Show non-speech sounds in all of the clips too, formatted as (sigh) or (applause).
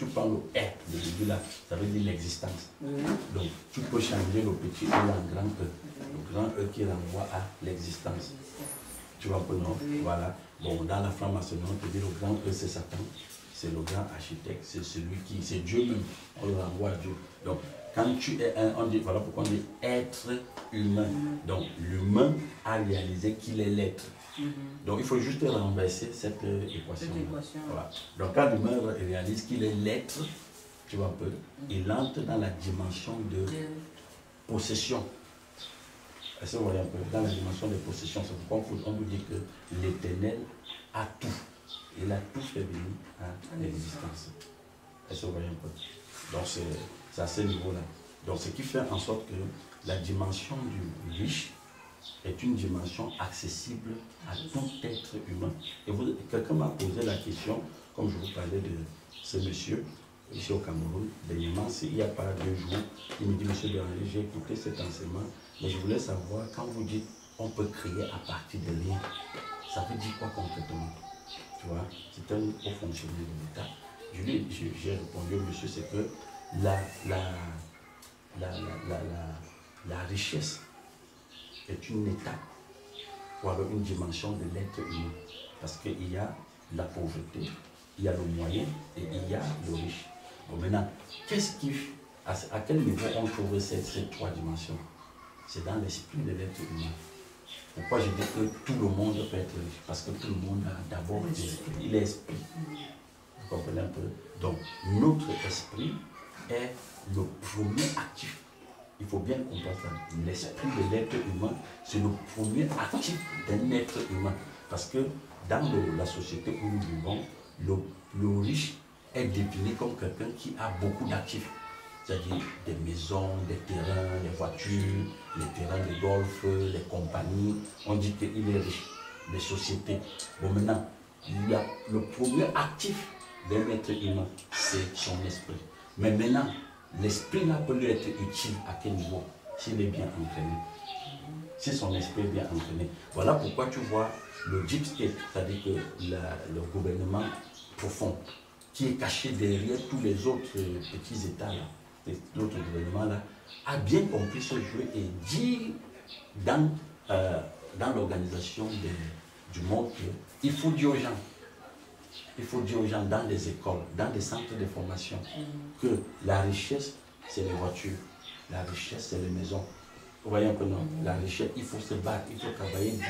tu prends le R, le début là, ça veut dire l'existence. Donc, tu peux changer le petit E en grand E. Le grand E qui renvoie à l'existence. Tu vois peu, non? Voilà. Bon, dans la franc-maçonnerie, on peut dire le grand E, c'est Satan. C'est le grand architecte, c'est celui qui, c'est Dieu même. On le renvoie à Dieu. Donc, quand tu es un, on dit, voilà pourquoi on dit être humain. Donc, l'humain a réalisé qu'il est l'être. Donc, il faut juste renverser cette euh, équation. Cette équation. Voilà. Donc, quand l'humain réalise qu'il est l'être, tu vois un peu, il entre dans la dimension de possession. Est-ce que vous voyez un peu? Dans la dimension de possession, c'est pourquoi on vous- dit que l'éternel a tout. Il a tout fait venir à l'existence. Est-ce que vous voyez un peu? Donc c'est c'est à ce niveau-là. Donc ce qui fait en sorte que la dimension du riche est une dimension accessible à tout être humain. Et quelqu'un m'a posé la question, comme je vous parlais de ce monsieur, ici au Cameroun, dernièrement, il n'y a pas deux jours, il me dit, monsieur Béranger, j'ai écouté cet enseignement, mais je voulais savoir, quand vous dites on peut créer à partir de rien, ça veut dire quoi concrètement? Tu vois, c'est un haut fonctionnaire de l'État. J'ai répondu au monsieur, c'est que la, la, la, la- la richesse est une étape ou alors une dimension de l'être humain. Parce qu'il y a la pauvreté, il y a le moyen et il y a le riche. Bon, maintenant, qu'est-ce qui, à, à quel niveau on trouve ces, ces trois dimensions? C'est dans l'esprit de l'être humain. Pourquoi je dis que tout le monde peut être riche? Parce que tout le monde a d'abord l'esprit. Il est esprit. Vous comprenez un peu? Donc, notre esprit est le premier actif. Il faut bien comprendre ça. L'esprit de l'être humain, c'est le premier actif d'un être humain. Parce que dans la société où nous vivons, le, le riche est défini comme quelqu'un qui a beaucoup d'actifs. C'est-à-dire des maisons, des terrains, des voitures, les terrains de golf, les compagnies. On dit qu'il est riche. Les sociétés. Bon, maintenant, il y a le premier actif d'un être humain, c'est son esprit. Mais maintenant, l'esprit là peut lui être utile à quel niveau S'il est bien entraîné. Si son esprit est bien entraîné. Voilà pourquoi tu vois le deep state, c'est-à-dire que le gouvernement profond, qui est caché derrière tous les autres euh, petits États, là, les autres gouvernements, là, a bien compris ce jeu et dit dans, euh, dans l'organisation du monde qu'il faut dire aux gens, il faut dire aux gens dans les écoles, dans les centres de formation, que la richesse, c'est les voitures, la richesse, c'est les maisons. Vous voyez un peu, non? La richesse, il faut se battre, il faut travailler dur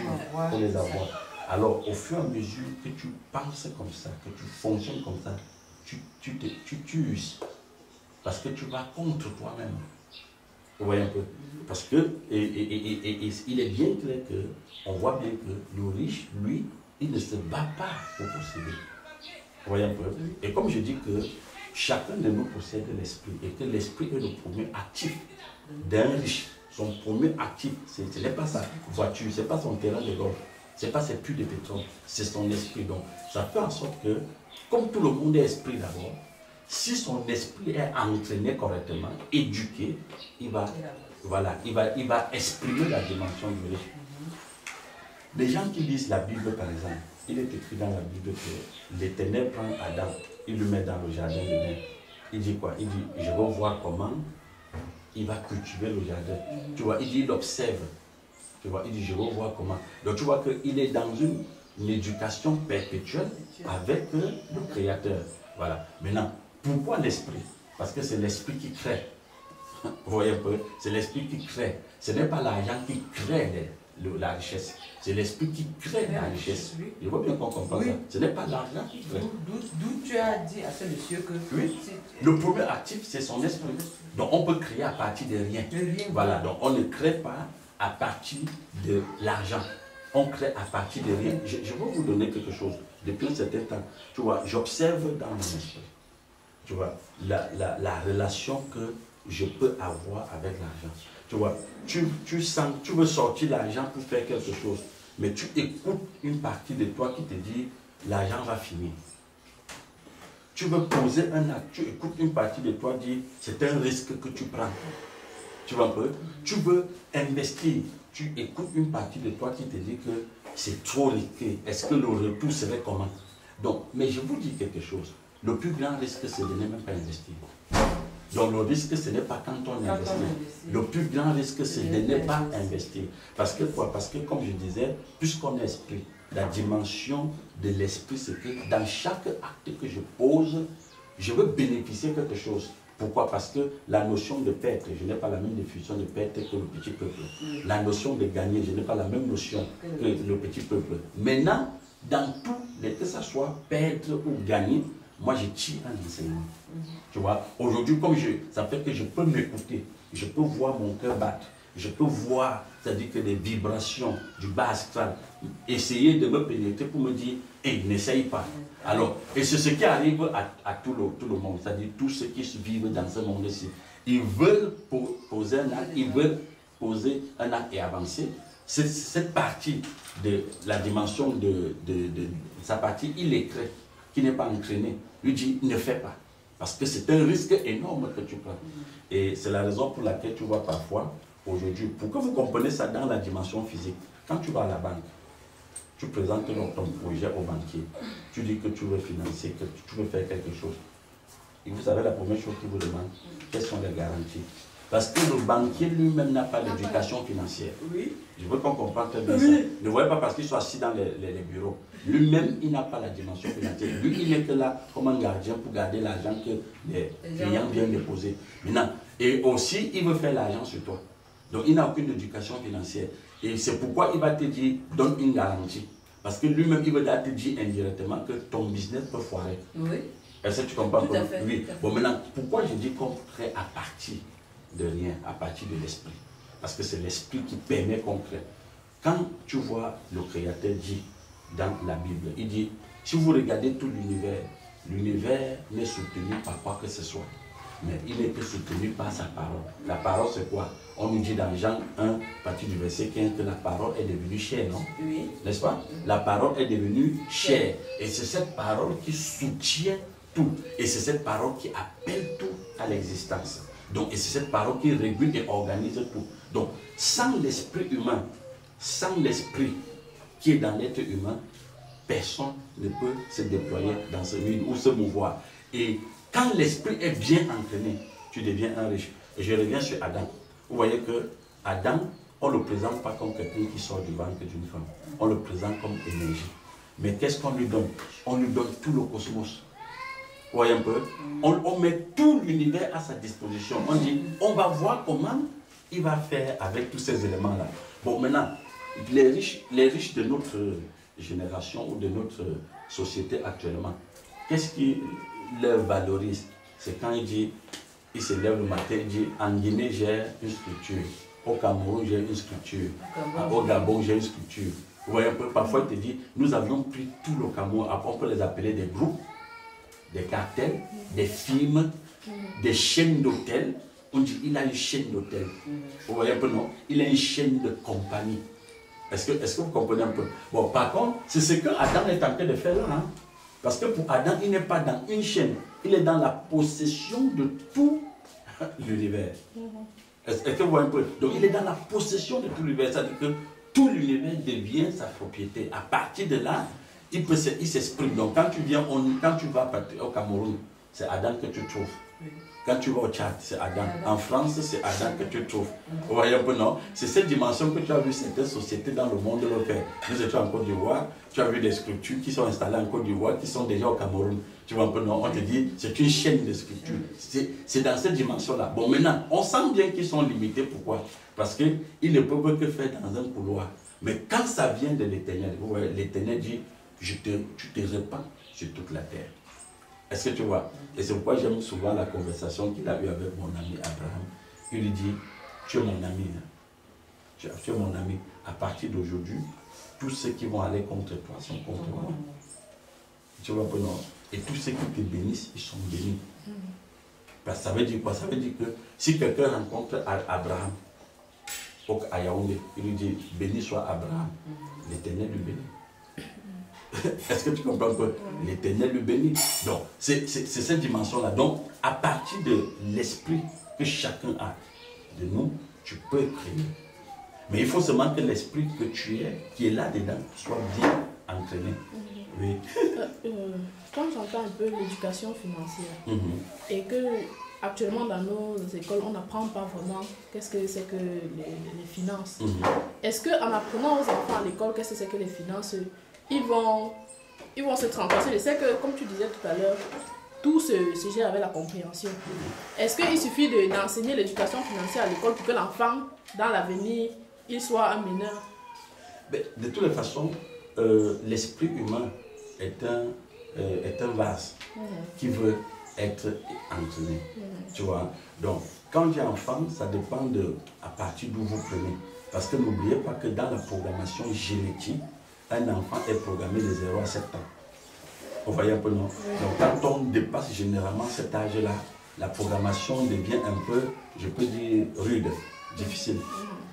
pour les avoir. Alors, au fur et à mesure que tu penses comme ça, que tu fonctionnes comme ça, tu, tu, t'uses. Parce que tu vas contre toi-même. Vous voyez un peu? Parce que, et, et- et- et- et il est bien clair que, on voit bien que le riche, lui, il ne se bat pas pour posséder. Et comme je dis que chacun de nous possède l'esprit, et que l'esprit est le premier actif d'un riche. Son premier actif, ce n'est pas sa voiture, ce n'est pas son terrain de golf, ce n'est pas ses puits de pétrole, c'est son esprit. Donc, ça fait en sorte que, comme tout le monde est esprit d'abord, si son esprit est entraîné correctement, éduqué, il va, voilà, il va, il va exprimer la dimension du riche. Les gens qui lisent la Bible, par exemple, il est écrit dans la Bible que l'Éternel prend Adam, il le met dans le jardin de Néden. Il dit quoi? Il dit, je vais voir comment il va cultiver le jardin. Tu vois, il dit, il observe. Tu vois, il dit, je vais voir comment. Donc tu vois qu'il est dans une, une éducation perpétuelle avec le Créateur. Voilà. Maintenant, pourquoi l'esprit? Parce que c'est l'esprit qui crée. (laughs) Vous voyez un peu? C'est l'esprit qui crée. Ce n'est pas l'argent qui crée le- la richesse. C'est l'esprit qui crée la richesse. Oui. Je vois bien qu'on comprend Oui. ça. Ce n'est pas l'argent qui crée. D'où tu as dit à ce monsieur que Oui. Le premier actif, c'est son esprit. Donc on peut créer à partir de rien. de rien. Voilà, donc on ne crée pas à partir de l'argent. On crée à partir de rien. Je, je vais vous donner quelque chose. Depuis un certain temps, tu vois, j'observe dans mon esprit, tu vois, la, la- la relation que je peux avoir avec l'argent. Tu vois, tu, tu sens, tu veux sortir l'argent pour faire quelque chose, mais tu écoutes une partie de toi qui te dit, l'argent va finir. Tu veux poser un acte, tu écoutes une partie de toi dire, c'est un risque que tu prends. Tu vois un peu? Tu veux investir. Tu écoutes une partie de toi qui te dit que c'est trop risqué. Est-ce que le retour serait comment? Donc, mais je vous dis quelque chose. le plus grand risque, c'est de ne même pas investir. Donc le risque, ce n'est pas quand on Quand investit. Le plus grand risque, c'est de ne pas investir. Parce que quoi? Parce que comme je disais, puisqu'on est esprit, la dimension de l'esprit, c'est que dans chaque acte que je pose, je veux bénéficier quelque chose. Pourquoi? Parce que la notion de perte, je n'ai pas la même définition de perte que le petit peuple. La notion de gagner, je n'ai pas la même notion que le petit peuple. Maintenant, dans tout, que ce soit perdre ou gagner, moi je tire un enseignement. Tu vois, aujourd'hui, comme je, ça fait que je peux m'écouter, je peux voir mon cœur battre, je peux voir, c'est-à-dire que des vibrations du bas astral, essayer de me pénétrer pour me dire, hé, n'essaye pas. Alors, et c'est ce qui arrive à, à tout, le, tout le monde, c'est-à-dire tous ceux qui vivent dans ce monde-ci. Ils veulent po- poser un acte, ils veulent poser un acte et avancer. Cette partie de la dimension de, de, de sa partie illettrée, qui n'est pas entraînée, lui dit, ne fais pas. Parce que c'est un risque énorme que tu prends. Et c'est la raison pour laquelle tu vois parfois, aujourd'hui, pour que vous compreniez ça dans la dimension physique, quand tu vas à la banque, tu présentes donc ton projet au banquier, tu dis que tu veux financer, que tu veux faire quelque chose. Et vous savez, la première chose qu'il vous demande, quelles sont les garanties? Parce que le banquier lui-même n'a pas d'éducation financière. Oui. Je veux qu'on comprenne très bien Oui. ça. Ne voyez pas parce qu'il soit assis dans les, les- les bureaux. Lui-même, il n'a pas la dimension financière. Lui, il que là comme un gardien pour garder l'argent que les clients viennent déposer. Maintenant, et aussi, il veut faire l'argent sur toi. Donc, il n'a aucune éducation financière. Et c'est pourquoi il va te dire, donne une garantie. Parce que lui-même, il veut te dire indirectement que ton business peut foirer. Oui. Est-ce que tu comprends Tout à fait, Oui. tout à fait. Bon, maintenant, pourquoi je dis qu'on crée à partir? De rien, à partir de l'esprit Parce que c'est l'esprit qui permet qu'on crée. Quand tu vois le Créateur dit dans la Bible, il dit, si vous regardez tout l'univers, l'univers n'est soutenu par quoi que ce soit. Mais il que soutenu par sa parole. La parole, c'est quoi? On nous dit dans Jean 1, à partir du verset 15, que la parole est devenue chère, non? Oui. n'est-ce pas? La parole est devenue chère. Et c'est cette parole qui soutient tout. Et c'est cette parole qui appelle tout à l'existence. Donc, et c'est cette parole qui régule et organise tout. Donc, sans l'esprit humain, sans l'esprit qui est dans l'être humain, personne ne peut se déployer dans ce monde ou se mouvoir. Et quand l'esprit est bien entraîné, tu deviens un riche. Et je reviens sur Adam. Vous voyez que Adam, on ne le présente pas comme quelqu'un qui sort du ventre d'une femme. On le présente comme énergie. Mais qu'est-ce qu'on lui donne? On lui donne tout le cosmos. Vous voyez un peu on, on met tout l'univers à sa disposition. On dit, on va voir comment il va faire avec tous ces éléments-là. Bon, maintenant, les riches, les riches de notre génération ou de notre société actuellement, qu'est-ce qui leur valorise? C'est quand il dit, il se lève le matin, il dit, en Guinée, j'ai une structure. Au Cameroun, j'ai une structure. Ah, Au Gabon, j'ai une structure. Vous voyez un peu, parfois il te dit, nous avions pris tout le Cameroun, après on peut les appeler des groupes, des cartels, des films, des chaînes d'hôtels. On dit, il a une chaîne d'hôtels. Vous voyez un peu, non? Il a une chaîne de compagnie. Est-ce que, est que vous comprenez un peu? Bon, par contre, c'est ce que Adam est en train de faire là. hein. Parce que pour Adam, il n'est pas dans une chaîne. Il est dans la possession de tout (laughs) l'univers. Est-ce que vous voyez un peu? Donc, il est dans la possession de tout l'univers. C'est-à-dire que tout l'univers devient sa propriété. À partir de là, il peut se- il s'exprime. Donc, quand tu viens, on- quand tu vas au Cameroun, c'est Adam que tu trouves. Quand tu vas au Tchad, c'est Adam. En France, c'est Adam que tu trouves. Vous voyez un peu, non? C'est cette dimension que tu as vu certaines sociétés dans le monde faire. Nous étions en Côte d'Ivoire, tu as vu des structures qui sont installées en Côte d'Ivoire, qui sont déjà au Cameroun. Tu vois un peu, non? On te dit, c'est une chaîne de structures. C'est dans cette dimension-là. Bon, maintenant, on sent bien qu'ils sont limités. Pourquoi? Parce qu'ils ne peuvent que faire dans un couloir. Mais quand ça vient de l'éternel, vous voyez, l'éternel dit, je te, tu te répands sur toute la terre. Est-ce que tu vois? Et c'est pourquoi j'aime souvent la conversation qu'il a eue avec mon ami Abraham. Il lui dit, tu es mon ami. hein. Tu es- mon ami. À partir d'aujourd'hui, tous ceux qui vont aller contre toi sont contre moi. Tu vois Et tous ceux qui te bénissent, ils sont bénis. Parce que ça veut dire quoi? Ça veut dire que si quelqu'un rencontre Abraham il lui dit, béni soit Abraham, l'éternel lui bénit. (laughs) Est-ce que tu comprends peu L'éternel le bénit. Donc, c'est cette dimension-là. Donc, à partir de l'esprit que chacun a de nous, tu peux créer. Mais il faut seulement que l'esprit que tu es, qui est là-dedans, soit bien entraîné. Oui. Euh, euh, quand j'entends un peu l'éducation financière Mhm. et que actuellement dans nos écoles, on n'apprend pas vraiment qu'est-ce que c'est que les, les finances. Mhm. Est-ce qu'en apprenant aux enfants à l'école qu'est-ce que c'est que les finances, ils vont, ils vont se transformer Je sais que, comme tu disais tout à l'heure, tout se, se gère avec la compréhension. Est-ce qu'il suffit de- d'enseigner l'éducation financière à l'école pour que l'enfant, dans l'avenir, il soit un meneur? Mais de toutes les façons, euh, l'esprit humain est un, euh, est un vase qui veut être entraîné. Tu vois Donc, quand j'ai enfant, ça dépend de à partir d'où vous prenez. Parce que n'oubliez pas que dans la programmation génétique, un enfant est programmé de 0 à 7 ans. Vous voyez un peu, non? Donc, quand on dépasse généralement cet âge-là, la programmation devient un peu, je peux dire, rude, difficile.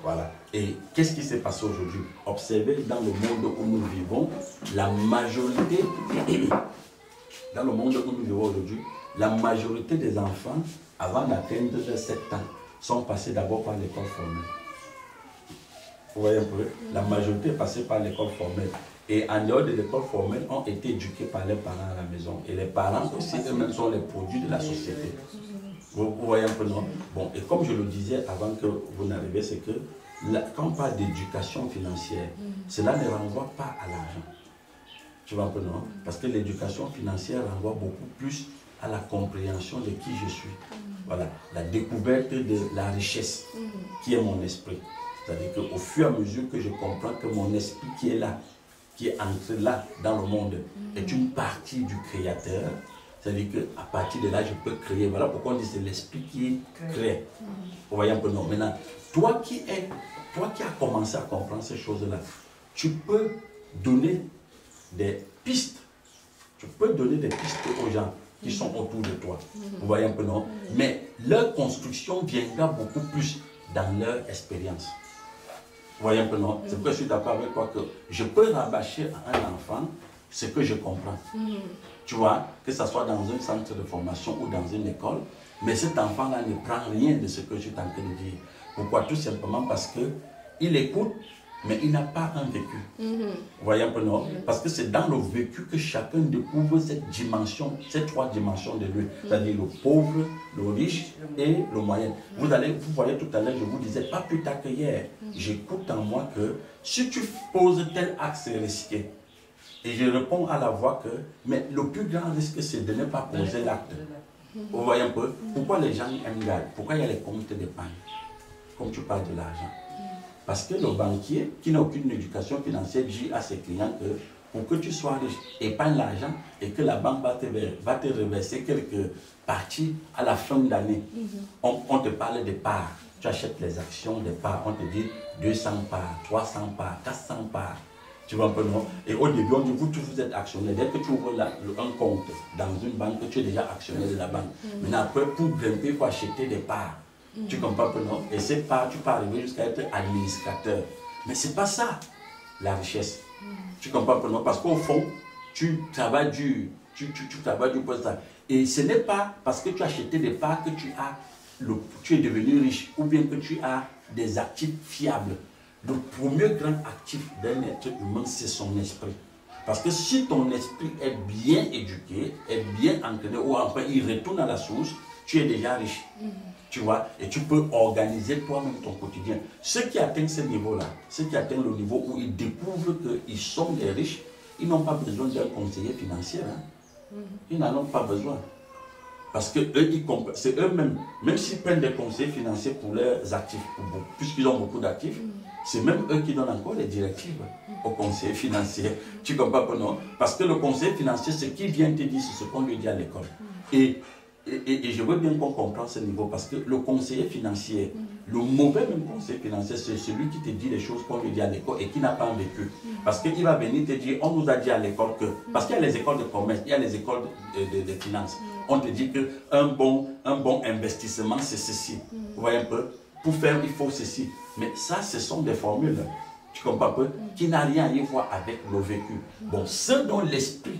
Voilà. Et qu'est-ce qui s'est passé aujourd'hui? Observez dans le monde où nous vivons, la majorité, (coughs) dans le monde où nous vivons aujourd'hui, la majorité des enfants, avant d'atteindre les 7 ans, sont passés d'abord par l'école formelle. Vous voyez un peu La majorité est passée par l'école formelle. Et en dehors de l'école formelle, ont été éduqués par leurs parents à la maison. Et les parents aussi, eux-mêmes, sont les produits de la société. Vous, voyez un peu, non? Bon, et comme je le disais avant que vous n'arriviez, c'est que quand on parle d'éducation financière, cela ne renvoie pas à l'argent. Tu vois un peu, non? Parce que l'éducation financière renvoie beaucoup plus à la compréhension de qui je suis. Voilà, la découverte de la richesse qui est mon esprit. C'est-à-dire qu'au fur et à mesure que je comprends que mon esprit qui est là, qui est entré là dans le monde, est une partie du Créateur, c'est-à-dire qu'à partir de là, je peux créer. Voilà pourquoi on dit que c'est l'esprit qui crée. Vous voyez un peu, non Maintenant, toi qui es, toi qui as commencé à comprendre ces choses-là, tu peux donner des pistes. Tu peux donner des pistes aux gens qui sont autour de toi. Vous voyez un peu, non Mais leur construction viendra beaucoup plus dans leur expérience. Vous voyez un peu, non? C'est pourquoi je suis d'accord avec toi que je peux rabâcher à un enfant ce que je comprends. Tu vois, que ce soit dans un centre de formation ou dans une école, mais cet enfant-là ne prend rien de ce que je suis en train de dire. Pourquoi? Tout simplement parce que il écoute, mais il n'a pas un vécu. Vous voyez un peu, non? Parce que c'est dans le vécu que chacun découvre cette dimension, ces trois dimensions de lui. C'est-à-dire le pauvre, le riche et le moyen. Vous, allez, vous voyez tout à l'heure, je vous disais, pas plus tard que hier, j'écoute en moi que si tu poses tel axe risqué, et je réponds à la voix que, mais le plus grand risque, c'est de ne pas poser l'acte. Vous voyez un peu? Pourquoi les gens aiment garder Pourquoi il y a les comptes d'épargne? Comme tu parles de l'argent. Parce que le banquier, qui n'a aucune éducation financière, dit à ses clients que pour que tu sois riche, épargne l'argent et que la banque va te, va te reverser quelques parties à la fin d'année. On, on te parle de parts. Tu achètes les actions des parts. On te dit 200 parts, 300 parts, 400 parts. Tu vois un peu, non? Et au début, on dit, vous tous, vous êtes actionnaire. Dès que tu ouvres la- un compte dans une banque, tu es déjà actionnaire de la banque. Maintenant, après, pour grimper, il faut acheter des parts. Tu comprends un peu, non? Et ces parts, tu peux arriver jusqu'à être administrateur. Mais ce n'est pas ça, la richesse. Tu comprends un peu, non? Parce qu'au fond, tu travailles dur. Tu, tu, tu travailles dur pour ça. Et ce n'est pas parce que tu as acheté des parts que tu, as le, tu es devenu riche ou bien que tu as des actifs fiables. Le premier grand actif d'un être humain, c'est son esprit. Parce que si ton esprit est bien éduqué, est bien entraîné, ou enfin il retourne à la source, tu es déjà riche. Tu vois, et tu peux organiser toi-même ton quotidien. Ceux qui atteignent ce niveau-là, ceux qui atteignent le niveau où ils découvrent qu'ils sont des riches, ils n'ont pas besoin d'un conseiller financier. hein. Ils n'en ont pas besoin. Parce que eux, c'est eux-mêmes, même s'ils prennent des conseils financiers pour leurs actifs, puisqu'ils ont beaucoup d'actifs, c'est même eux qui donnent encore les directives aux conseillers financiers. Tu comprends pas, non? Parce que le conseiller financier, ce qu'il vient te dire, c'est ce qu'on lui dit à l'école. Et, et- et je veux bien qu'on comprenne ce niveau, parce que le conseiller financier, le mauvais même conseiller financier, c'est celui qui te dit les choses qu'on lui dit à l'école et qui n'a pas vécu. Parce qu'il va venir te dire, on nous a dit à l'école que, parce qu'il y a les écoles de commerce, il y a les écoles de, de- de finances, on te dit qu'un bon, un bon investissement, c'est ceci. Vous voyez un peu? Pour faire, il faut ceci. Mais ça, ce sont des formules, tu comprends un peu, qui n'a rien à y voir avec le vécu. Bon, ceux dont l'esprit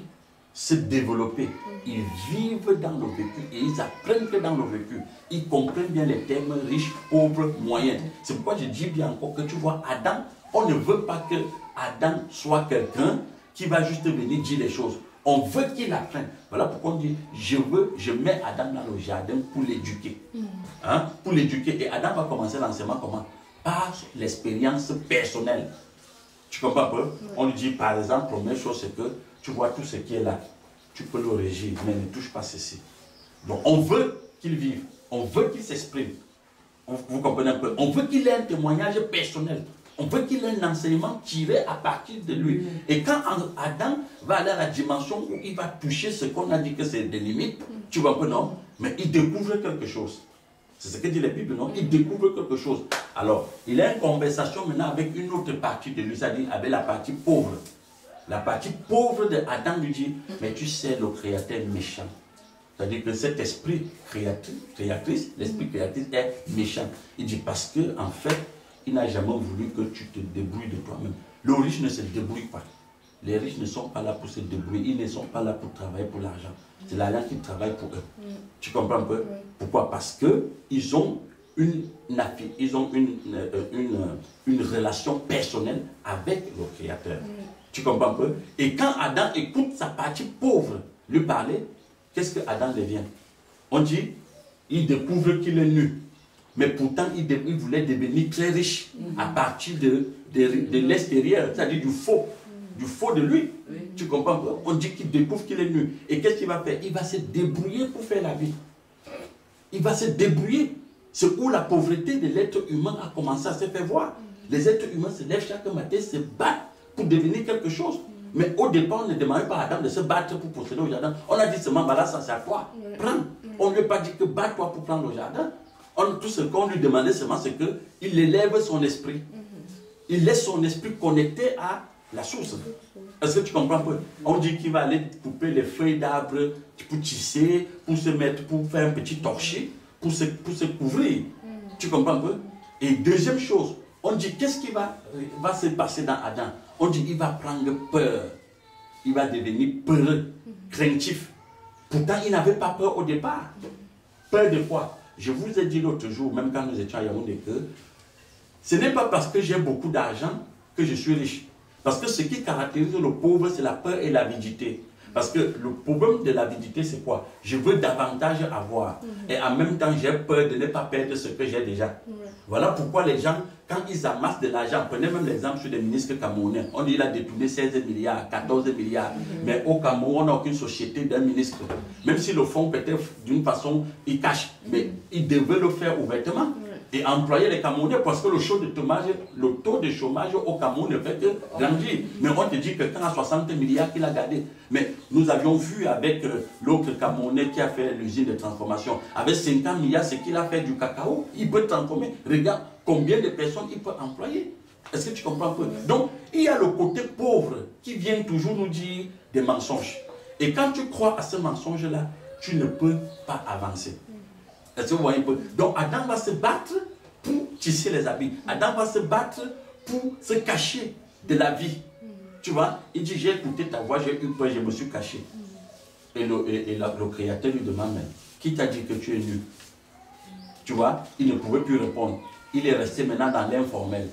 s'est développé, ils vivent dans le vécu et ils apprennent que dans le vécu, ils comprennent bien les termes riches, pauvres, moyens. C'est pourquoi je dis bien encore que tu vois, Adam, on ne veut pas que Adam soit quelqu'un qui va juste venir dire les choses. On veut qu'il apprenne. Voilà pourquoi on dit, je veux, je mets Adam dans le jardin pour l'éduquer. Hein? Pour l'éduquer. Et Adam va commencer l'enseignement comment? Par l'expérience personnelle. Tu comprends un peu? On lui dit, par exemple, première chose, c'est que tu vois tout ce qui est là. Tu peux le régir, mais ne touche pas ceci. Donc, on veut qu'il vive. On veut qu'il s'exprime. Vous comprenez un peu? On veut qu'il ait un témoignage personnel. On veut qu'il ait un enseignement tiré à partir de lui. Et quand Adam va aller à la dimension où il va toucher ce qu'on a dit que c'est des limites, tu vois un peu, non? Mais il découvre quelque chose. C'est ce que dit la Bible, non? Il découvre quelque chose. Alors, il a une conversation maintenant avec une autre partie de lui, c'est-à-dire avec la partie pauvre. La partie pauvre de Adam lui dit, mais tu sais, le créateur méchant. C'est-à-dire que cet esprit créatrice, l'esprit créatrice est méchant. Il dit parce que, en fait, il n'a jamais voulu que tu te débrouilles de toi-même. Le riche ne se débrouille pas. Les riches ne sont pas là pour se débrouiller, ils ne sont pas là pour travailler pour l'argent. C'est l'argent qui travaille pour eux. Mm. Tu comprends un peu? Pourquoi? Parce qu'ils ont une, ils ont une, euh, une, une, relation personnelle avec le Créateur. Mm. Tu comprends un peu? Et quand Adam écoute sa partie pauvre lui parler, qu'est-ce que Adam devient? On dit, il découvre qu'il est nu. Mais pourtant, il, voulait devenir très riche à partir de, de, l'extérieur, c'est-à-dire du faux, du faux de lui. Tu comprends On dit qu'il découvre qu'il est nu. Et qu'est-ce qu'il va faire? Il va se débrouiller pour faire la vie. Il va se débrouiller. C'est où la pauvreté de l'être humain a commencé à se faire voir. Les êtres humains se lèvent chaque matin, se battent pour devenir quelque chose. Mais au départ, on ne demandait pas à Adam de se battre pour posséder le jardin. On a dit seulement, voilà, ça c'est à toi. Prends. On ne lui a pas dit que bats-toi pour prendre le jardin tout ce qu'on lui demandait seulement, c'est qu'il élève son esprit. Il laisse son esprit connecté à la source. Est-ce que tu comprends peu? On dit qu'il va aller couper les feuilles d'arbres pour tisser, pour se mettre, pour faire un petit torcher, pour se, pour se couvrir. Tu comprends peu? Et deuxième chose, on dit qu'est-ce qui va, va se passer dans Adam? On dit il va prendre peur. Il va devenir peureux, craintif. Pourtant, il n'avait pas peur au départ. Peur de quoi? Je vous ai dit l'autre jour, même quand nous étions à Yaoundé, que ce n'est pas parce que j'ai beaucoup d'argent que je suis riche. Parce que ce qui caractérise le pauvre, c'est la peur et l'avidité. Parce que le problème de l'avidité, c'est quoi? Je veux davantage avoir. Mhm. Et en même temps, j'ai peur de ne pas perdre ce que j'ai déjà. Voilà pourquoi les gens, quand ils amassent de l'argent, prenez même l'exemple sur des ministres camerounais. On dit qu'il a détourné 16 milliards, 14 milliards. Mhm. Mais au Cameroun, on n'a aucune société d'un ministre. Même si le fond peut-être d'une façon, il cache. Mais mhm. il devait le faire ouvertement et employer les Camerounais parce que le, taux de chômage, le taux de chômage au Cameroun ne fait que grandir. Mais on te dit que quand à 60 milliards qu'il a gardé. Mais nous avions vu avec euh, l'autre Camerounais qui a fait l'usine de transformation, avec 50 milliards, ce qu'il a fait du cacao, il peut transformer. Regarde combien de personnes il peut employer. Est-ce que tu comprends Donc, il y a le côté pauvre qui vient toujours nous dire des mensonges. Et quand tu crois à ce mensonge-là, tu ne peux pas avancer. Est-ce que vous voyez Donc Adam va se battre pour tisser les habits. Adam va se battre pour se cacher de la vie. Tu vois? Il dit, j'ai écouté ta voix, j'ai eu peur, je me suis caché. Et le, et, le créateur lui demande, mais qui t'a dit que tu es nu? Tu vois? Il ne pouvait plus répondre. Il est resté maintenant dans l'informel.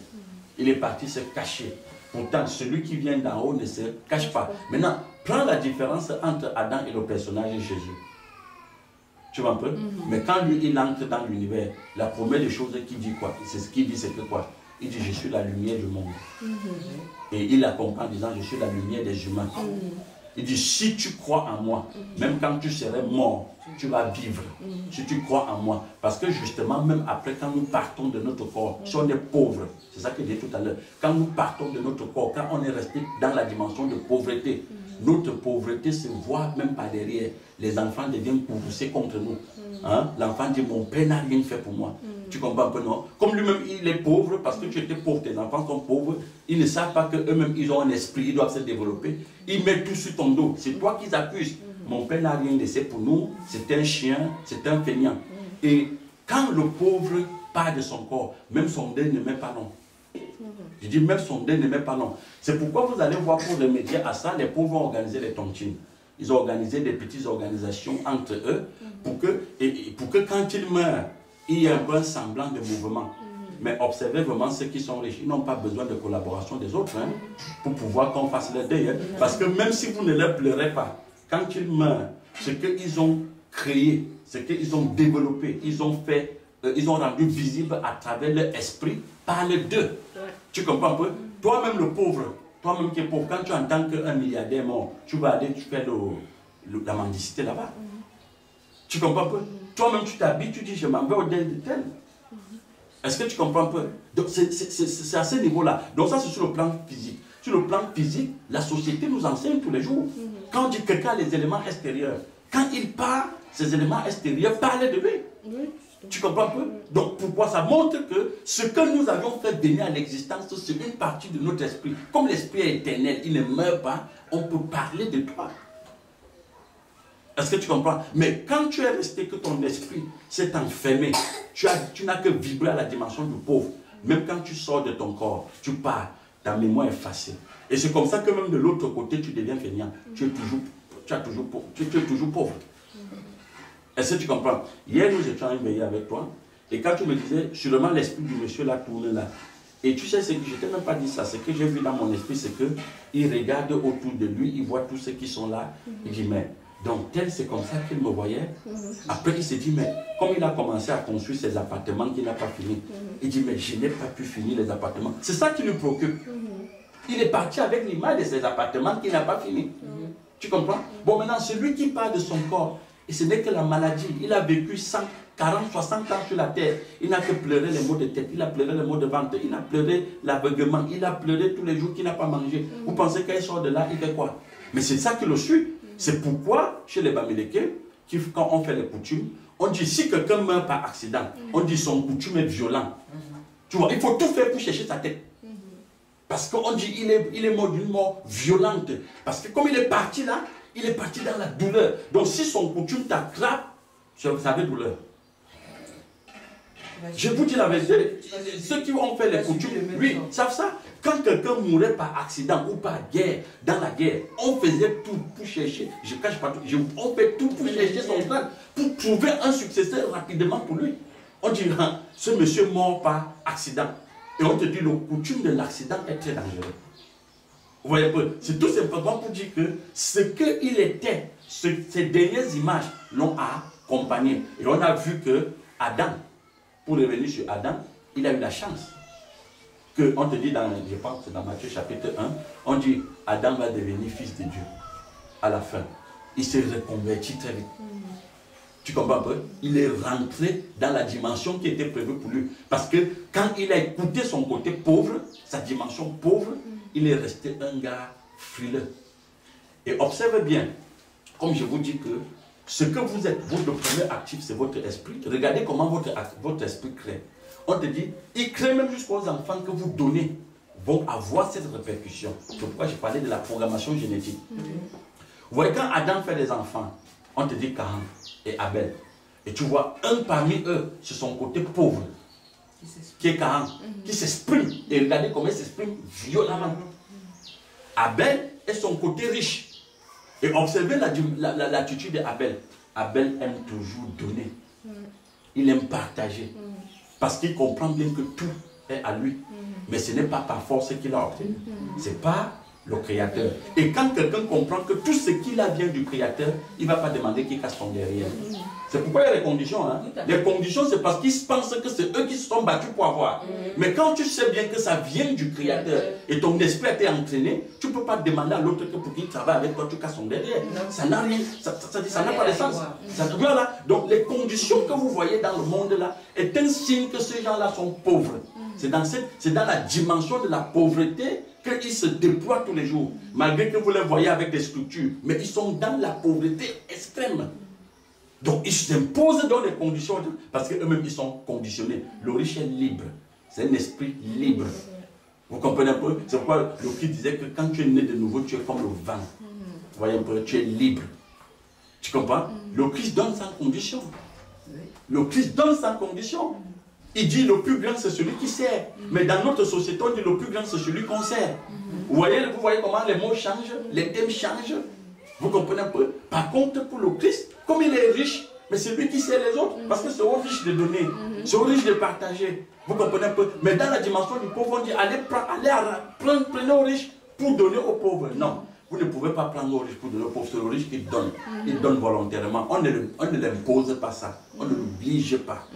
Il est parti se cacher. Pourtant, celui qui vient d'en haut ne se cache pas. Maintenant, prends la différence entre Adam et le personnage de Jésus. Tu vois un peu mhm. Mais quand lui, il entre dans l'univers, la première des choses qu'il dit quoi? C'est ce qu'il dit, c'est que quoi? Il dit, je suis la lumière du monde. Mhm. Et il accompagne en disant, je suis la lumière des humains. Mhm. Il dit, si tu crois en moi, même quand tu serais mort, tu vas vivre. Si tu crois en moi. Parce que justement, même après, quand nous partons de notre corps, si on est pauvre, c'est ça que j'ai dit tout à l'heure, quand nous partons de notre corps, quand on est resté dans la dimension de pauvreté, notre pauvreté se voit même pas derrière. Les enfants deviennent poussés contre nous. Mm. Hein? L'enfant dit Mon père n'a rien fait pour moi. Mm. Tu comprends un peu, non? Comme lui-même, il est pauvre parce que tu étais pauvre, tes enfants sont pauvres. Ils ne savent pas qu'eux-mêmes, ils ont un esprit, ils doivent se développer. Ils mettent tout sur ton dos. C'est toi qu'ils accusent. Mm. Mon père n'a rien laissé pour nous. C'est un chien, c'est un feignant. Et quand le pauvre part de son corps, même son deuil ne met pas long. Je dis même son deuil ne met pas long. C'est pourquoi vous allez voir pour remédier à ça, les pauvres ont organisé les tontines. Ils ont organisé des petites organisations entre eux pour que, pour que quand ils meurent, il y ait un semblant de mouvement. Mais observez vraiment ceux qui sont riches. Ils n'ont pas besoin de collaboration des autres hein, pour pouvoir qu'on fasse le deuil. hein. Parce que même si vous ne leur pleurez pas, quand ils meurent, ce qu'ils ont créé, ce qu'ils ont développé, ils ont fait, euh, ils ont rendu visible à travers leur esprit, parle d'eux. Tu comprends un peu? Toi-même le pauvre, toi-même qui es pauvre, quand tu entends qu'un milliardaire est mort, tu vas aller, tu fais le- le- la mendicité là-bas. Tu comprends un peu? Toi-même tu t'habilles, tu dis je m'en vais au deuil de tel. Est-ce que tu comprends un peu? C'est à ce niveau-là. Donc ça c'est sur le plan physique. Sur le plan physique, la société nous enseigne tous les jours. Quand on dit quelqu'un a les éléments extérieurs, quand il part, ces éléments extérieurs parlent de lui. Tu comprends un peu? Donc pourquoi ça montre que ce que nous avions fait venir à l'existence, c'est une partie de notre esprit. Comme l'esprit est éternel, il ne meurt pas, on peut parler de toi. Est-ce que tu comprends? Mais quand tu es resté que ton esprit s'est enfermé, tu, as- tu n'as que vibré à la dimension du pauvre. Même quand tu sors de ton corps, tu pars, ta mémoire est effacée. Et c'est comme ça que même de l'autre côté, tu deviens feignant. Tu es toujours, tu as tu es toujours pauvre. Est-ce que tu comprends? Hier, nous étions éveillés avec toi. Et quand tu me disais, sûrement l'esprit du monsieur là tourne là. Et tu sais ce que je t'ai même pas dit ça. Ce que j'ai vu dans mon esprit, c'est que il regarde autour de lui, il voit tous ceux qui sont là. Il dit, mais donc tel, c'est comme ça qu'il me voyait. Après, il s'est dit, mais comme il a commencé à construire ses appartements qu'il n'a pas fini, il dit, mais je n'ai pas pu finir les appartements. C'est ça qui lui préoccupe. Il est parti avec l'image de ses appartements qu'il n'a pas fini. Tu comprends? Bon, maintenant, celui qui parle de son corps, et ce n'est que la maladie. Il a vécu 100, 40, 60 ans sur la terre. Il n'a que pleuré les maux de tête, il a pleuré les maux de ventre, il a pleuré l'aveuglement, il a pleuré tous les jours qu'il n'a pas mangé. Vous pensez qu'il sort de là, il fait quoi? Mais c'est ça qui le suit. C'est pourquoi, chez les Bamileke, quand on fait les coutumes, on dit si quelqu'un meurt par accident, on dit son coutume est violent. Tu vois, il faut tout faire pour chercher sa tête. Parce qu'on dit il est, il est mort d'une mort violente. Parce que comme il est parti là, il est parti dans la douleur. Donc si son coutume t'attrape, tu as douleur. Je vous dis la vérité, ceux qui ont fait les coutumes, oui, savent ça? Quand quelqu'un mourait par accident ou par guerre, dans la guerre, on faisait tout pour chercher, je cache pas tout, je- on fait tout pour chercher son frère, pour trouver un successeur rapidement pour lui. On dit, Ah, ce monsieur mort par accident. Et on te dit, le coutume de l'accident est très dangereux. Vous voyez C'est tout simplement pour dire que ce qu'il était, ce- ces dernières images l'ont accompagné. Et on a vu que Adam, pour revenir sur Adam, il a eu la chance. Que on te dit dans, je pense dans Matthieu chapitre 1, on dit Adam va devenir fils de Dieu à la fin. Il s'est reconverti très vite. Tu comprends un peu? Il est rentré dans la dimension qui était prévue pour lui. Parce que quand il a écouté son côté pauvre, sa dimension pauvre, il est resté un gars frileux. Et observez bien, comme je vous dis que ce que vous êtes, votre premier actif, c'est votre esprit. Regardez comment votre, votre esprit crée. On te dit, il crée même jusqu'aux enfants que vous donnez vont avoir cette répercussion. C'est pourquoi je parlais de la programmation génétique. Vous voyez, quand Adam fait des enfants, on te dit Cain et Abel. Et tu vois, un parmi eux, c'est son côté pauvre, qui est Cain, qui s'exprime. Et regardez comment il s'exprime violemment. Abel est son côté riche. Et observez l'attitude la, la, l'attitude d'Abel. Abel aime toujours donner. Il aime partager. Parce qu'il comprend bien que tout est à lui. Mais ce n'est pas par force qu'il a obtenu. C'est pas le Créateur. Et quand quelqu'un comprend que tout ce qu'il a vient du Créateur, il ne va pas demander qu'il casse son derrière. C'est pourquoi il y a les conditions. hein. Les conditions, c'est parce qu'ils pensent que c'est eux qui se sont battus pour avoir. Mais quand tu sais bien que ça vient du Créateur et ton esprit a été entraîné, tu ne peux pas demander à l'autre que pour qu'il travaille avec toi, tu casses son derrière. Ça n'a rien, ça ça- ça- ça n'a pas de sens. Ça- voilà. Donc les conditions que vous voyez dans le monde là est un signe que ces gens-là sont pauvres. C'est dans, cette- dans la dimension de la pauvreté qu'ils se déploient tous les jours. Malgré que vous les voyez avec des structures. Mais ils sont dans la pauvreté extrême. Donc ils s'imposent dans les conditions, parce qu'eux-mêmes ils sont conditionnés. Le riche est libre. C'est un esprit libre. Vous comprenez un peu? C'est pourquoi le Christ disait que quand tu es né de nouveau, tu es comme le vent. Vous voyez un peu, tu es libre. Tu comprends? Le Christ donne sans condition. Le Christ donne sans condition. Il dit le plus grand c'est celui qui sert. Mais dans notre société, on dit le plus grand c'est celui qu'on sert. Vous voyez, comment les mots changent, les thèmes changent. Vous comprenez un peu? Par contre, pour le Christ, comme il est riche, mais c'est lui qui sait les autres. Parce que c'est au riche de donner, c'est au riche de partager. Vous comprenez un peu? Mais dans la dimension du pauvre, on dit allez, allez prendre, prenez aux riches pour donner aux pauvres. Non. Vous ne pouvez pas prendre aux riches pour donner aux pauvres. C'est le riche qui donne. Il donne volontairement. On ne, on ne l'impose pas ça. On ne l'oblige pas.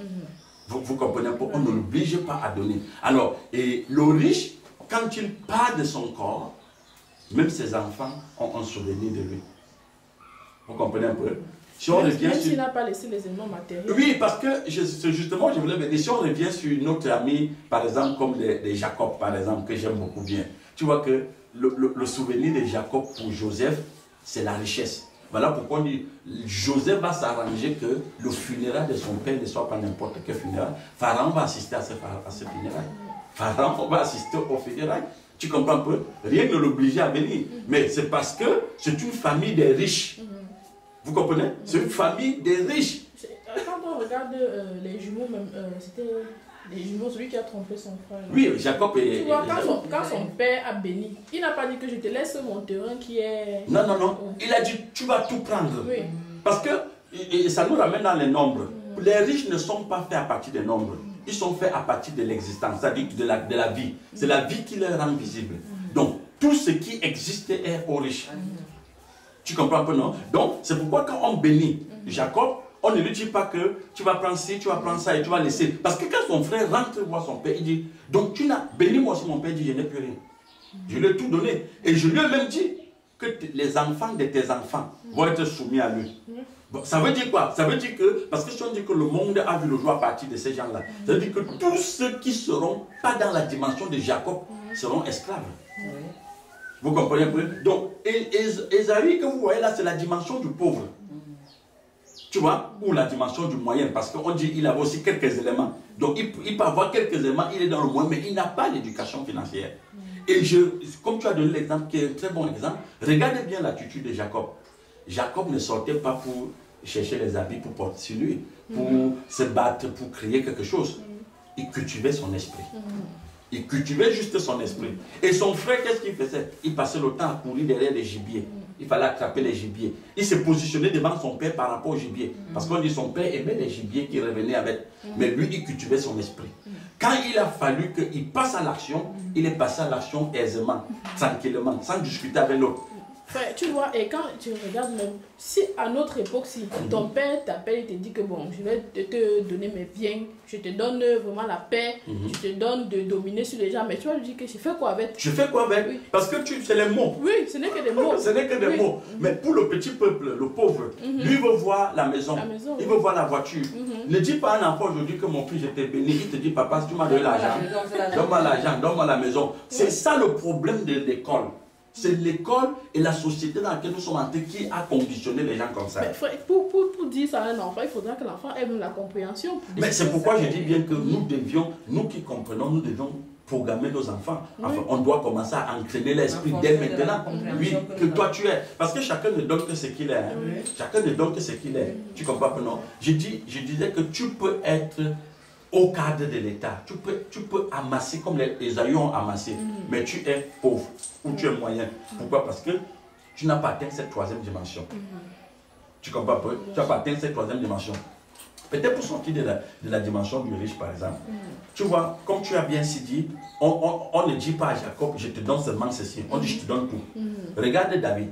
Vous, vous, comprenez un peu On ne l'oblige pas à donner. Alors, et le riche, quand il part de son corps, même ses enfants ont un souvenir de lui. Vous comprenez un peu? Si on revient même s'il n'a pas laissé les éléments matériels. Oui, parce que justement, je voulais me dire, si on revient sur notre ami, par exemple, comme les, Jacob, par exemple, que j'aime beaucoup bien, tu vois que le, souvenir de Jacob pour Joseph, c'est la richesse. Voilà pourquoi on dit, Joseph va s'arranger que le funérail de son père ne soit pas n'importe quel funérail. Pharaon va assister à ce, à funérail. Pharaon va assister au funérail. Tu comprends un peu? Rien ne l'obligeait à venir. Mais c'est parce que c'est une famille des riches. Vous comprenez? C'est une famille des riches. Quand on regarde euh, les jumeaux, même, euh, c'était les jumeaux, celui qui a trompé son frère. Oui, Jacob et. Tu vois, quand, son, père a béni, il n'a pas dit que je te laisse mon terrain qui est. Non, non, non. Il a dit tu vas tout prendre. Oui. Parce que et ça nous ramène dans les nombres. Mm. Les riches ne sont pas faits à partir des nombres. Ils sont faits à partir de l'existence, c'est-à-dire de la, de la vie. C'est la vie qui les rend visibles. Mm. Donc, tout ce qui existe est aux riches. Mm. Tu comprends un peu, non? Donc, c'est pourquoi quand on bénit Jacob, on ne lui dit pas que tu vas prendre ci, tu vas prendre ça et tu vas laisser. Parce que quand son frère rentre voir son père, il dit, donc tu n'as, béni-moi aussi mon père, dit, je n'ai plus rien. Je lui ai tout donné. Et je lui ai même dit que les enfants de tes enfants vont être soumis à lui. ça veut dire quoi? Ça veut dire que, parce que si on dit que le monde a vu le jour à partir de ces gens-là, ça veut dire que tous ceux qui seront pas dans la dimension de Jacob seront esclaves. Vous comprenez un peu? Donc, Esaïe que vous voyez là, c'est la dimension du pauvre. Tu vois Ou la dimension du moyen. Parce qu'on dit qu'il a aussi quelques éléments. Donc, il, peut avoir quelques éléments, il est dans le moyen, mais il n'a pas l'éducation financière. Et je, comme tu as donné l'exemple, qui est un très bon exemple, regardez bien l'attitude de Jacob. Jacob ne sortait pas pour chercher les habits pour porter sur lui, pour mhm. se battre, pour créer quelque chose. Il cultivait son esprit. Il cultivait juste son esprit. Et son frère, qu'est-ce qu'il faisait? Il passait le temps à courir derrière les gibiers. Il fallait attraper les gibiers. Il se positionnait devant son père par rapport aux gibiers. Parce qu'on dit son père aimait les gibiers qui revenaient avec. Mais lui, il cultivait son esprit. Quand il a fallu qu'il passe à l'action, il est passé à l'action aisément, tranquillement, sans discuter avec l'autre tu vois, et quand tu regardes même, si à notre époque, si ton mhm. père t'appelle et te dit que bon, je vais te, donner mes biens, je te donne vraiment la paix, mhm. je te donne de dominer sur les gens, mais tu vas lui dire que je fais quoi avec? Je fais quoi avec? Parce que tu, c'est les mots. Oui, ce n'est que des mots. ce n'est que des mots. Mhm. Mais pour le petit peuple, le pauvre, lui veut voir la maison, il veut voir la voiture. Ne dis pas à un enfant aujourd'hui que mon fils, j'étais béni, il te dit, papa, si tu m'as donné l'argent, donne-moi l'argent, donne-moi la maison. C'est ça le problème de l'école. C'est l'école et la société dans laquelle nous sommes entrés qui a conditionné les gens comme ça. pour, pour, pour, dire ça à un enfant, il faudra que l'enfant ait la compréhension. Mais c'est pourquoi je dis bien que nous devions, nous qui comprenons, nous devons programmer nos enfants. Enfin, on doit commencer à entraîner l'esprit dès maintenant. Oui, que toi tu es. Parce que chacun ne donne que ce qu'il est. Hein. Chacun ne donne que ce qu'il est. Tu comprends pas, non? Je, dis, je disais que tu peux être au cadre de l'État. Tu peux, tu peux amasser comme les, les ont amassé, mm. mais tu es pauvre ou tu es moyen. Pourquoi? Parce que tu n'as pas atteint cette troisième dimension. Mm. Tu comprends pas? Tu n'as pas atteint cette troisième dimension. Peut-être pour sortir de la, de la, dimension du riche, par exemple. Mm. Tu vois, comme tu as bien si dit, on, on, ne dit pas à Jacob, je te donne seulement ceci. On dit, je te donne tout. Regarde David.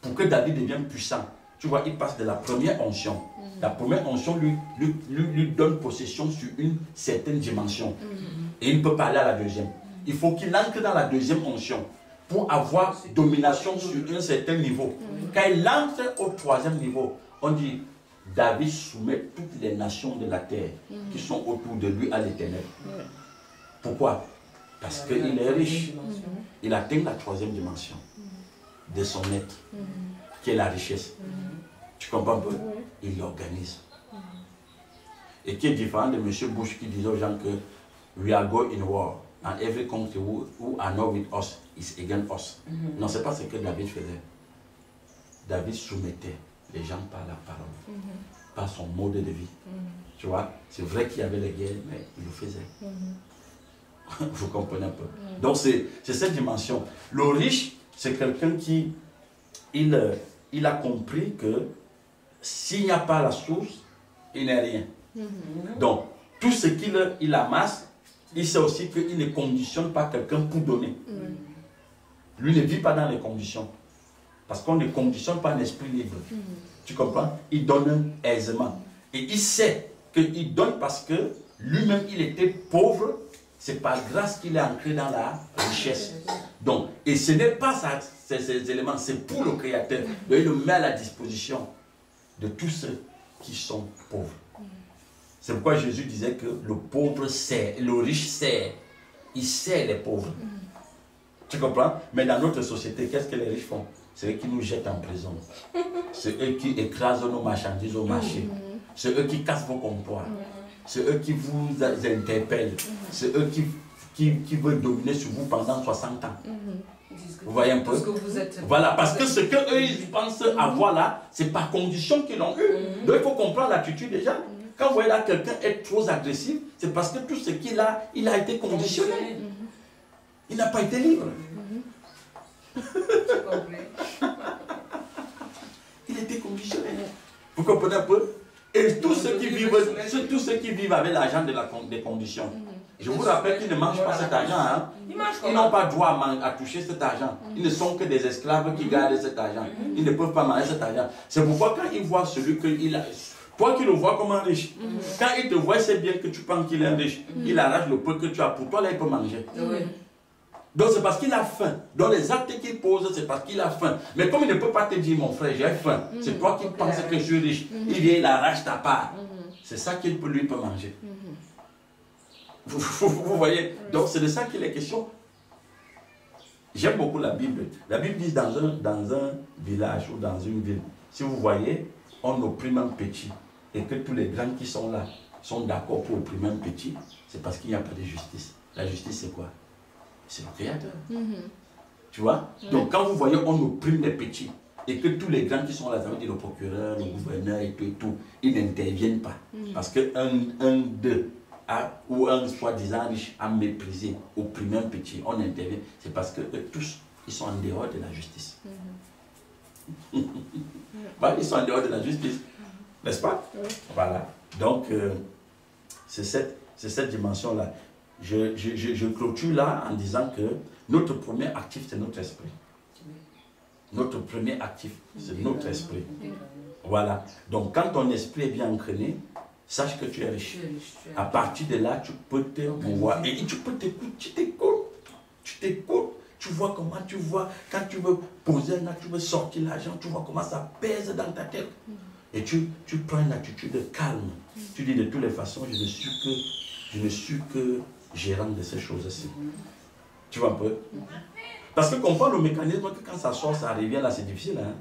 Pour que David devienne puissant, tu vois, il passe de la première onction la première onction lui, lui, lui, donne possession sur une certaine dimension. Mm-hmm. Et il ne peut pas aller à la deuxième. Il faut qu'il entre dans la deuxième onction pour avoir domination sur un certain niveau. Mm-hmm. Quand il entre au troisième niveau, on dit David soumet toutes les nations de la terre qui sont autour de lui à l'éternel. Pourquoi? Parce qu'il est riche. Il atteint la troisième dimension de son être, qui est la richesse. Tu comprends un peu? Il l'organise. Et qui est différent de M. Bush qui disait aux gens que we are going in war and every country who, who are not with us is against us. Mm-hmm. Non, ce n'est pas ce que David faisait. David soumettait les gens par la parole, mm-hmm. par son mode de vie. Mm-hmm. Tu vois, c'est vrai qu'il y avait les guerres, mais il le faisait. (laughs) Vous comprenez un peu? Donc c'est cette dimension. Le riche, c'est quelqu'un qui, il, il a compris que s'il n'y a pas la source, il n'est rien. Donc, tout ce qu'il il amasse, il sait aussi qu'il ne conditionne pas quelqu'un pour donner. Lui ne vit pas dans les conditions. Parce qu'on ne conditionne pas un esprit libre. Tu comprends? Il donne aisément. Et il sait qu'il donne parce que lui-même, il était pauvre. C'est par grâce qu'il est ancré dans la richesse. Donc, et ce n'est pas ces, éléments, c'est pour le Créateur. Il le met à la disposition de tous ceux qui sont pauvres. C'est pourquoi Jésus disait que le pauvre sait, le riche sait. Il sait les pauvres. Tu comprends? Mais dans notre société, qu'est-ce que les riches font? C'est eux qui nous jettent en prison. C'est eux qui écrasent nos marchandises au marché. C'est eux qui cassent vos comptoirs. C'est eux qui vous interpellent. C'est eux qui, qui, qui veulent dominer sur vous pendant 60 ans. Vous voyez un peu? Parce que vous êtes. Voilà, parce que ce qu'eux, ils pensent avoir là, c'est par condition qu'ils l'ont eu. Donc il faut comprendre l'attitude déjà. Quand vous voyez là quelqu'un être trop agressif, c'est parce que tout ce qu'il a, il a été conditionné. Il n'a pas été libre. (laughs) Il a été conditionné. Vous comprenez un peu? Et ceux qui vivent, tous ceux qui vivent avec l'argent de la des conditions. Je vous rappelle qu'ils ne mangent pas cet argent. Hein. Ils n'ont pas droit à, à toucher cet argent. Ils ne sont que des esclaves qui gardent cet argent. Ils ne peuvent pas manger cet argent. C'est pourquoi quand ils voient celui qu'il a, toi qui le vois comme un riche, quand il te voit, c'est bien que tu penses qu'il est riche. Il arrache le peu que tu as pour toi, là il peut manger. Donc c'est parce qu'il a faim. Dans les actes qu'il pose, c'est parce qu'il a faim. Mais comme il ne peut pas te dire, mon frère, j'ai faim, c'est toi qui penses que je suis riche. Il vient, il arrache ta part. C'est ça qu'il peut, lui peut manger. Vous, vous- vous voyez? Donc c'est de ça qu'il est question. J'aime beaucoup la Bible. La Bible dit dans un, dans un village ou dans une ville, si vous voyez, on opprime un petit et que tous les grands qui sont là sont d'accord pour opprimer un petit, c'est parce qu'il n'y a pas de justice. La justice, c'est quoi? C'est le Créateur. Tu vois? Donc quand vous voyez, on opprime les petits et que tous les grands qui sont là, ça veut dire le procureur, le gouverneur et tout, et tout ils n'interviennent pas. Parce qu'un un d'eux a- ou un soi-disant riche a méprisé, opprimé un petit, on intervient. C'est parce que eux tous, ils sont en dehors de la justice. (laughs) Bah, ils sont en dehors de la justice. N'est-ce pas? Oui. Voilà. Donc, euh, c'est cette, c'est cette dimension-là. Je, je, je, je clôture là en disant que notre premier actif, c'est notre esprit. Notre premier actif, c'est notre esprit. Voilà. Donc, quand ton esprit est bien entraîné, sache que tu es riche. À partir de là, tu peux te mouvoir. Et tu peux t'écouter, tu t'écoutes. Tu t'écoutes. Tu vois comment tu vois, quand tu veux poser un acte, tu veux sortir l'argent, tu vois comment ça pèse dans ta tête. Et tu, tu prends une attitude calme. Tu dis de toutes les façons, je ne suis que, je ne suis que gérant de ces choses-ci. Tu vois un peu? Parce que comprendre le mécanisme, que quand ça sort, ça revient là, c'est difficile. Hein?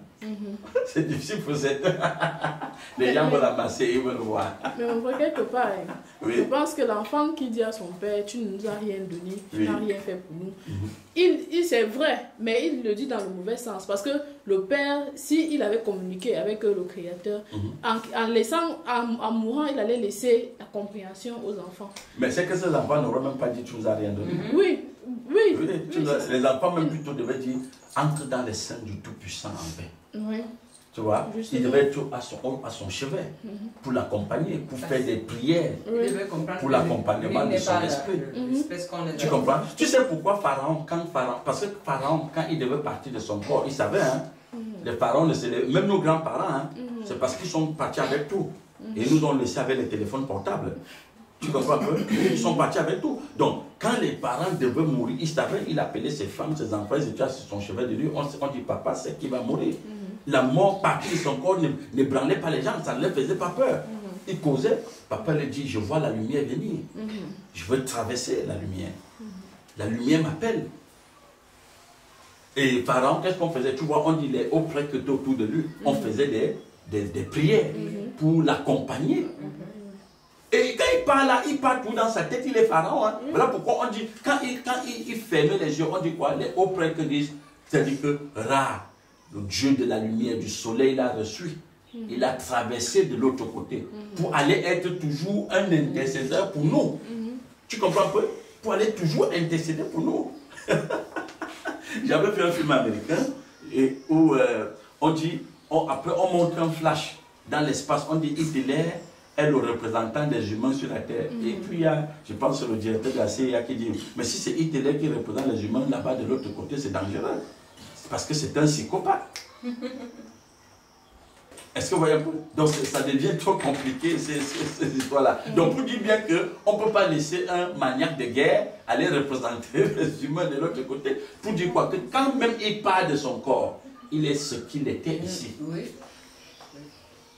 C'est difficile pour cette... (laughs) Les gens veulent amasser, ils veulent voir. Mais on voit quelque part, hein, je pense que l'enfant qui dit à son père, tu ne nous as rien donné, tu Oui. n'as rien fait pour nous, Mhm. il, il c'est vrai, mais il le dit dans le mauvais sens. Parce que le père, s'il avait communiqué avec le Créateur, Mhm. en, en laissant, en, en mourant, il allait laisser la compréhension aux enfants. Mais c'est que ces enfants n'auraient même pas dit tu nous as rien donné. Oui, oui, Oui, les enfants même plutôt devaient dire entre dans les seins du Tout-Puissant en paix. oui. Tu vois Justement. Il devait être à son, à son chevet pour l'accompagner, pour faire des prières. oui. Pour l'accompagnement de son esprit. Mhm. Tu comprends? Tu sais pourquoi Pharaon, quand Pharaon, parce que Pharaon, quand il devait partir de son corps, il savait, hein, les pharaons, même nos grands-parents, hein, c'est parce qu'ils sont partis avec tout. Et ils nous ont laissé avec les téléphones portables. Tu comprends Ils sont partis avec tout. Donc, quand les parents devaient mourir, il savait, il appelait ses femmes, ses enfants, ils étaient sur son chevet de lui. On, on dit, papa, c'est qui va mourir. La mort partie son corps ne, ne branlait pas les gens, ça ne leur faisait pas peur. Il causait. Papa lui dit, je vois la lumière venir. Je veux traverser la lumière. La lumière m'appelle. Et Pharaon, qu'est-ce qu'on faisait? Tu vois, on dit les hauts prêts que autour de lui, on faisait des, des, des prières pour l'accompagner. Et quand il parle là, il parle tout dans sa tête, il est Pharaon. hein. Voilà pourquoi on dit, quand il, quand il, il fermait les yeux, on dit quoi? Les hauts prêts que disent, c'est-à-dire que Ra, le Dieu de la lumière, du soleil, l'a reçu. Il a traversé de l'autre côté pour aller être toujours un intercesseur pour nous. Tu comprends un peu? Pour aller toujours intercéder pour nous. (laughs) J'avais fait un film américain et où euh, on dit, on- après on montre un flash dans l'espace. On dit Hitler est le représentant des humains sur la Terre. Et puis il y a, je pense, le directeur de la CIA qui dit, mais si c'est Hitler qui représente les humains là-bas de l'autre côté, c'est dangereux. Parce que c'est un psychopathe. (laughs) Est-ce que vous voyez Donc ça devient trop compliqué ces, ces, ces histoires-là. Donc vous dites bien qu'on ne peut pas laisser un maniaque de guerre aller représenter (laughs) les humains de l'autre côté pour dire quoi? Que quand même il part de son corps, il est ce qu'il était ici. Oui.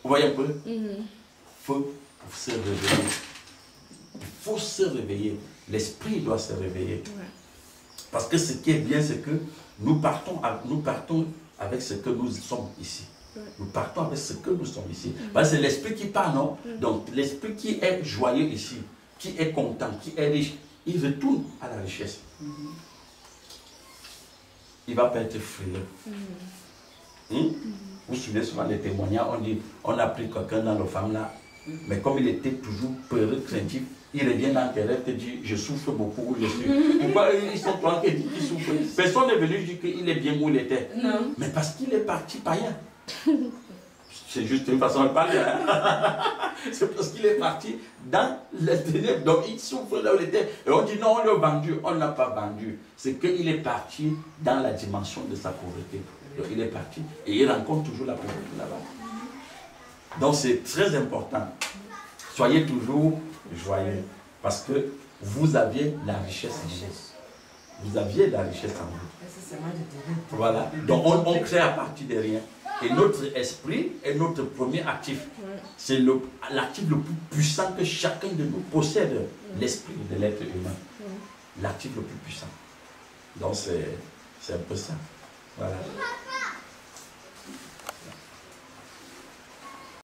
Vous voyez un peu? Mhm. Il faut se réveiller. Il faut se réveiller. L'esprit doit se réveiller. Ouais. Parce que ce qui est bien, c'est que nous partons, à- nous partons avec ce que nous sommes ici. Ouais. Nous partons avec ce que nous sommes ici. Parce que c'est l'esprit qui part, non? Donc l'esprit qui est joyeux ici, qui est content, qui est riche, il retourne à la richesse. Il ne va pas être frileux. Hein? Vous vous souvenez souvent des témoignages, on dit, on a pris quelqu'un dans le femme là, mais comme il était toujours peureux, craintif, il revient dans tes rêves, te dit, je souffre beaucoup, je suis. Pourquoi ils sont toi qui dis qu'il souffre Personne n'est venu dire qu'il est bien où il était. Non. Mais parce qu'il est parti païen. C'est juste une façon de parler. hein. (laughs) C'est parce qu'il est parti dans les ténèbres. Donc il souffre là où il était. Et on dit non, on l'a vendu. On ne l'a pas vendu. C'est qu'il est parti dans la dimension de sa pauvreté. Donc il est parti et il rencontre toujours la pauvreté là-bas. Donc c'est très important. Soyez toujours joyeux. Parce que vous aviez la richesse en vous. Vous aviez la richesse en vous. Voilà. Donc on, on crée à partir de rien. Et notre esprit est notre premier actif. C'est le- l'actif le plus puissant que chacun de nous possède, l'esprit de l'être humain. L'actif le plus puissant. Donc c'est c'est un peu ça. Voilà.